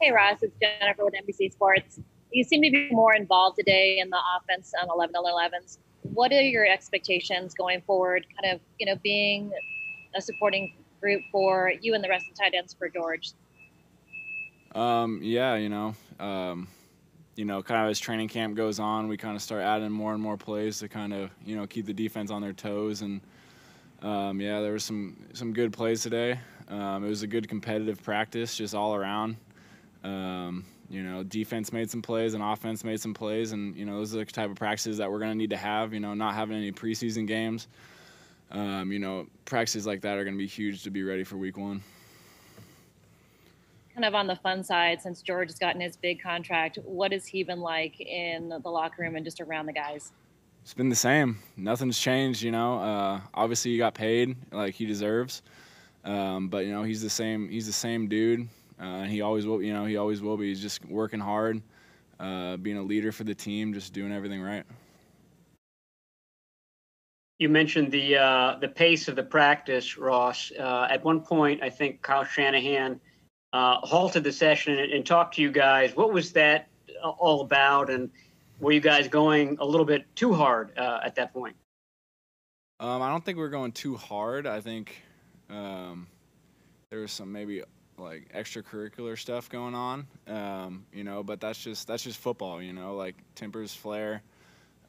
Hey, Ross, it's Jennifer with NBC Sports. You seem to be more involved today in the offense on 11 on 11s. What are your expectations going forward, kind of, you know, being a supporting group for you and the rest of the tight ends for George? Um, yeah, you know, um, you know, kind of as training camp goes on, we kind of start adding more and more plays to kind of, you know, keep the defense on their toes. And um, yeah, there was some some good plays today. Um, it was a good competitive practice, just all around. Um, you know, defense made some plays and offense made some plays, and you know those are the type of practices that we're going to need to have. You know, not having any preseason games. Um, you know, practices like that are going to be huge to be ready for Week One. Kind of on the fun side, since George has gotten his big contract, what has he been like in the locker room and just around the guys? It's been the same. Nothing's changed. You know, uh, obviously he got paid like he deserves, um, but you know he's the same. He's the same dude. Uh, he always will, you know, he always will be. He's just working hard, uh, being a leader for the team, just doing everything right. You mentioned the uh, the pace of the practice, Ross. Uh, at one point, I think Kyle Shanahan uh, halted the session and, and, talked to you guys. What was that all about? And were you guys going a little bit too hard uh, at that point? Um, I don't think we are going too hard. I think um, there was some maybe like extracurricular stuff going on, um, you know. But that's just that's just football, you know. Like tempers flare,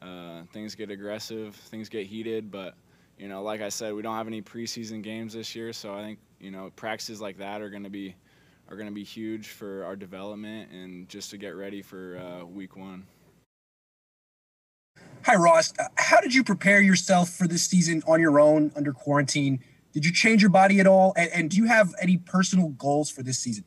uh, things get aggressive, things get heated. But you know, like I said, we don't have any preseason games this year, so I think you know practices like that are going to be are going to be huge for our development and just to get ready for uh, week one. Hi, Ross. How did you prepare yourself for this season on your own under quarantine? Did you change your body at all? And, and do you have any personal goals for this season?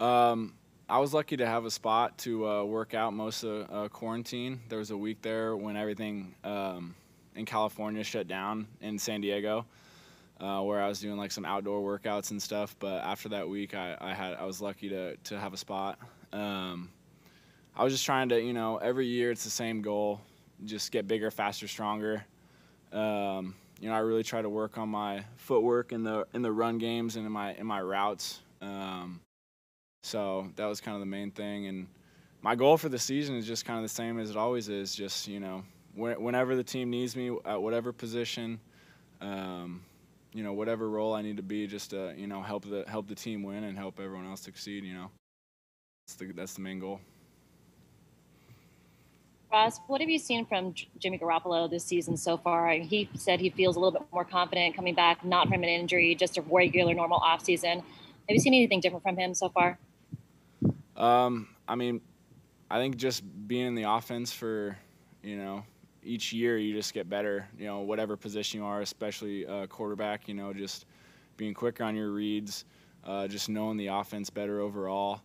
Um, I was lucky to have a spot to uh, work out most of uh, quarantine. There was a week there when everything um, in California shut down in San Diego, uh, where I was doing like some outdoor workouts and stuff. But after that week, I, I had I was lucky to to have a spot. Um, I was just trying to, you know, every year it's the same goal, just get bigger, faster, stronger. Um, you know, I really try to work on my footwork in the in the run games and in my in my routes. Um, so that was kind of the main thing. And my goal for the season is just kind of the same as it always is. Just you know, whenever the team needs me at whatever position, um, you know, whatever role I need to be, just to you know help the help the team win and help everyone else succeed. You know, that's the that's the main goal. Ross, what have you seen from Jimmy Garoppolo this season so far? He said he feels a little bit more confident coming back, not from an injury, just a regular, normal offseason. Have you seen anything different from him so far? Um, I mean, I think just being in the offense for, you know, each year you just get better, you know, whatever position you are, especially uh, quarterback, you know, just being quicker on your reads, uh, just knowing the offense better overall.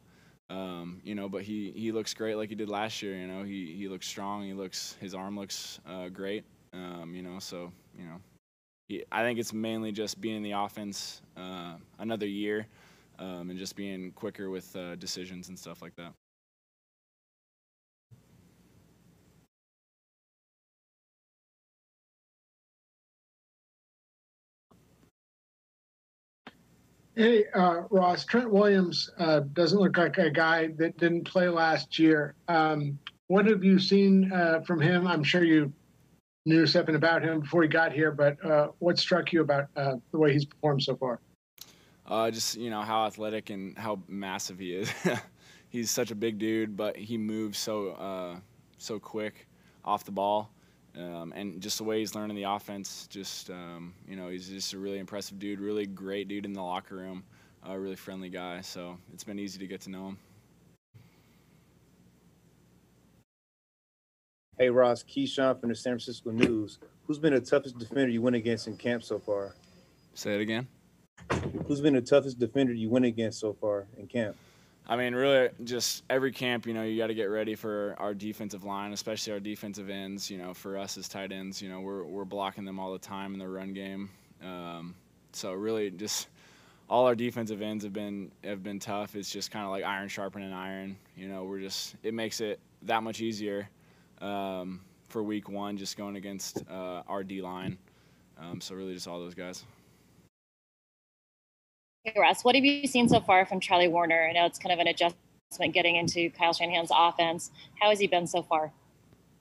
Um, you know, but he, he looks great like he did last year. You know, he, he looks strong. He looks his arm looks uh, great. Um, you know, so you know, he, I think it's mainly just being in the offense uh, another year um, and just being quicker with uh, decisions and stuff like that. Hey, uh, Ross, Trent Williams uh, doesn't look like a guy that didn't play last year. Um, what have you seen uh, from him? I'm sure you knew something about him before he got here, but uh, what struck you about uh, the way he's performed so far? Uh, just, you know, how athletic and how massive he is. he's such a big dude, but he moves so, so quick off the ball. Um, and just the way he's learning the offense, just um, you know, he's just a really impressive dude, really great dude in the locker room, a really friendly guy. So it's been easy to get to know him. Hey Ross, Keyshawn from the San Francisco News. Who's been the toughest defender you went against in camp so far? Say it again. Who's been the toughest defender you went against so far in camp? I mean, really, just every camp, you know, you got to get ready for our defensive line, especially our defensive ends. You know, for us as tight ends, you know, we're we're blocking them all the time in the run game. Um, so really, just all our defensive ends have been have been tough. It's just kind of like iron sharpening iron. You know, we're just it makes it that much easier um, for week one, just going against uh, our D line. Um, so really, just all those guys. Hey, Ross, what have you seen so far from Charlie Woerner? I know it's kind of an adjustment getting into Kyle Shanahan's offense. How has he been so far?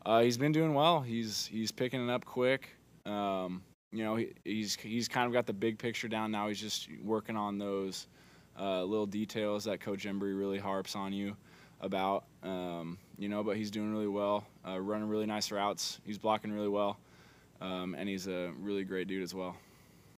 Uh, he's been doing well. He's he's picking it up quick. Um, you know, he, he's he's kind of got the big picture down now. He's just working on those uh, little details that Coach Embree really harps on you about. Um, you know, but he's doing really well, uh, running really nice routes. He's blocking really well, um, and he's a really great dude as well.